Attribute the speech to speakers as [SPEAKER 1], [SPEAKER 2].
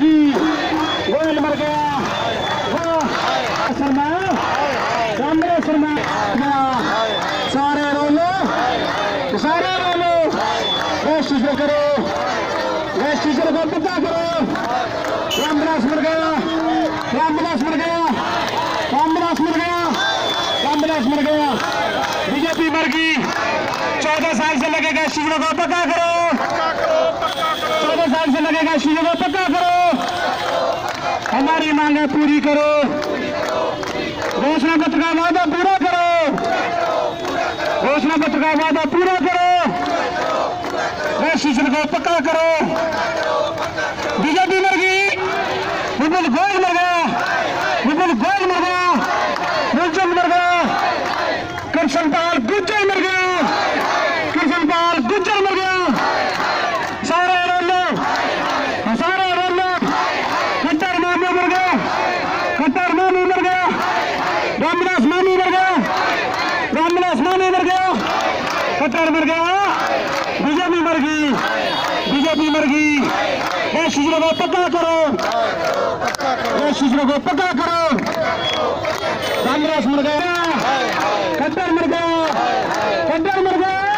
[SPEAKER 1] گی گول مر گیا واہ سامنے سرما سارے رولو سارے رولو بیسٹ شروع کرو بیسٹ شروع کو پتا کرو رام مر گیا رام بلاس مر گیا رام بلاس مر گیا رام مر گیا بی جے پی مر گئی چودہ سال سے لگے گا شیزوں کو پکا کرو چودہ سال سے لگے گا شیشوں کو پکا کرو ہماری مانگیں پوری کرو۔ گھوشنا پتر کا وعدہ پورا کرو۔ گھوشنا پتر کا وعدہ پورا کرو۔ سیشن کو پکا کرو۔ بی جے پی مر گئی۔ بپل گوئل مر گیا۔ بپل گوئل مر گیا۔ ملزم مر گیا۔ کرشن پال گجر خطر مر گیا بی جے پی مر گئی بی جے مر گئی یہ شجروں کو پکا کرو یہ شجروں کو پکا کرو کانگریس مر گیا کھٹر مر گیا مر گیا